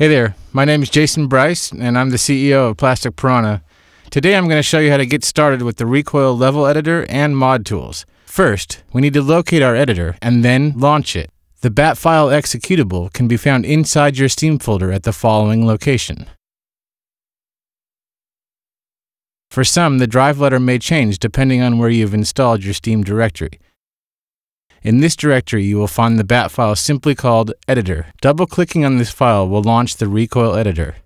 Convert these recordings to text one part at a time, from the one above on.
Hey there, my name is Jason Brice, and I'm the CEO of Plastic Piranha. Today I'm going to show you how to get started with the Rekoil Level Editor and mod tools. First, we need to locate our editor and then launch it. The bat file executable can be found inside your Steam folder at the following location. For some, the drive letter may change depending on where you've installed your Steam directory. In this directory, you will find the bat file simply called editor. Double-clicking on this file will launch the Rekoil editor.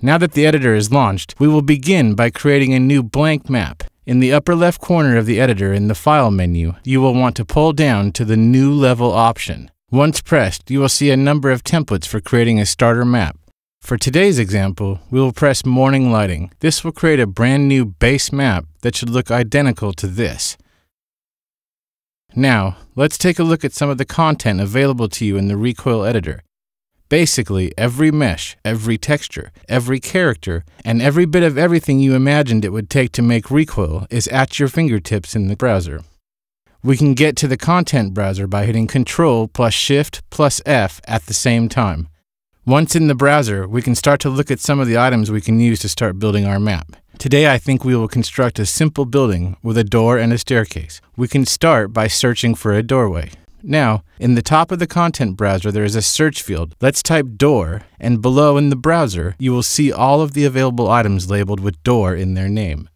Now that the editor is launched, we will begin by creating a new blank map. In the upper left corner of the editor in the File menu, you will want to pull down to the New Level option. Once pressed, you will see a number of templates for creating a starter map. For today's example, we will press Morning Lighting. This will create a brand new base map that should look identical to this. Now, let's take a look at some of the content available to you in the Rekoil editor. Basically, every mesh, every texture, every character, and every bit of everything you imagined it would take to make Rekoil is at your fingertips in the browser. We can get to the content browser by hitting Control plus Shift plus F at the same time. Once in the browser, we can start to look at some of the items we can use to start building our map. Today I think we will construct a simple building with a door and a staircase. We can start by searching for a doorway. Now, in the top of the content browser there is a search field. Let's type door, and below in the browser you will see all of the available items labeled with door in their name.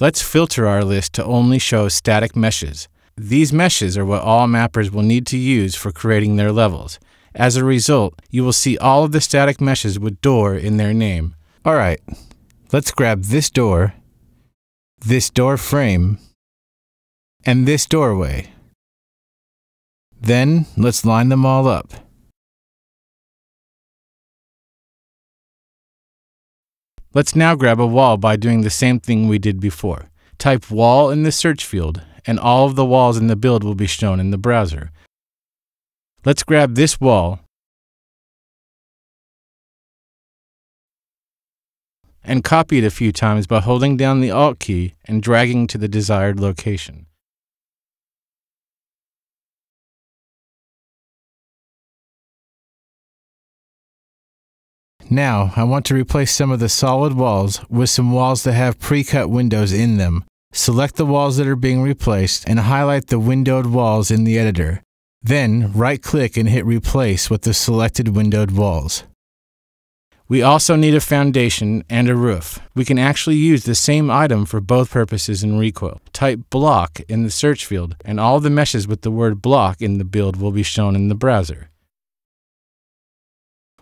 Let's filter our list to only show static meshes. These meshes are what all mappers will need to use for creating their levels. As a result, you will see all of the static meshes with door in their name. All right, let's grab this door, this door frame, and this doorway. Then let's line them all up. Let's now grab a wall by doing the same thing we did before. Type wall in the search field, and all of the walls in the build will be shown in the browser. Let's grab this wall and copy it a few times by holding down the Alt key and dragging to the desired location. Now, I want to replace some of the solid walls with some walls that have pre-cut windows in them. Select the walls that are being replaced and highlight the windowed walls in the editor. Then, right-click and hit Replace with the selected windowed walls. We also need a foundation and a roof. We can actually use the same item for both purposes in Rekoil. Type block in the search field, and all the meshes with the word block in the build will be shown in the browser.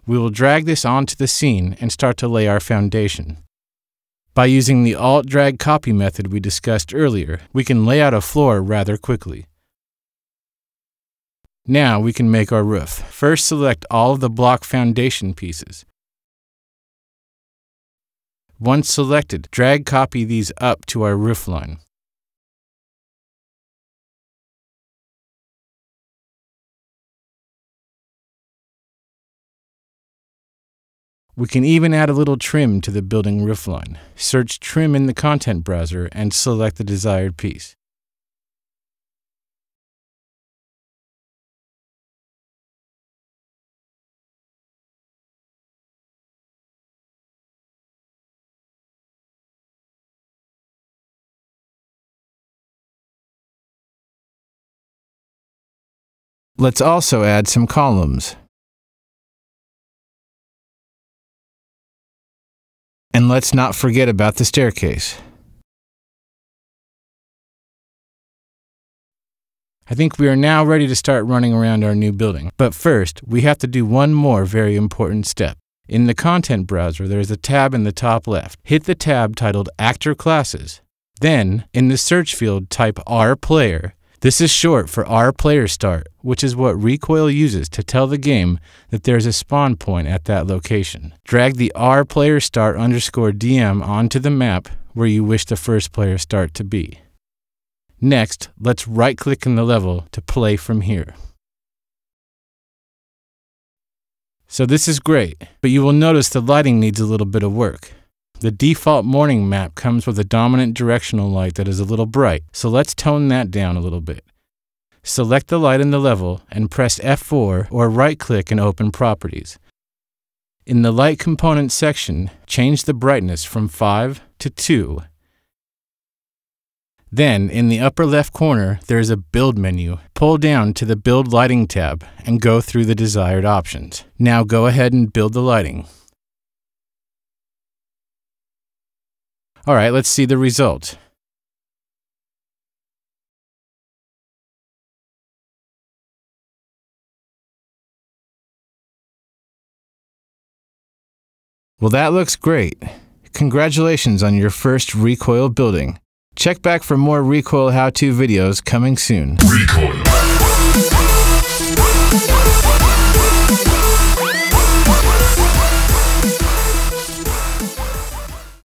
We will drag this onto the scene and start to lay our foundation. By using the Alt drag copy method we discussed earlier, we can lay out a floor rather quickly. Now we can make our roof. First select all of the block foundation pieces. Once selected, drag copy these up to our roof line. We can even add a little trim to the building roofline. Search Trim in the content browser and select the desired piece. Let's also add some columns. And let's not forget about the staircase. I think we are now ready to start running around our new building. But first, we have to do one more very important step. In the content browser, there is a tab in the top left. Hit the tab titled Actor Classes. Then, in the search field, type R Player this is short for R player start, which is what Rekoil uses to tell the game that there's a spawn point at that location. Drag the R player start underscore DM onto the map where you wish the first player start to be. Next, let's right click in the level to play from here. So this is great, but you will notice the lighting needs a little bit of work. The default morning map comes with a dominant directional light that is a little bright, so let's tone that down a little bit. Select the light in the level and press F4 or right click and open Properties. In the Light Component section, change the brightness from 5 to 2. Then, in the upper left corner, there is a Build menu. Pull down to the Build Lighting tab and go through the desired options. Now go ahead and build the lighting. Alright, let's see the result. Well, that looks great. Congratulations on your first Rekoil building. Check back for more Rekoil how to videos coming soon. Rekoil.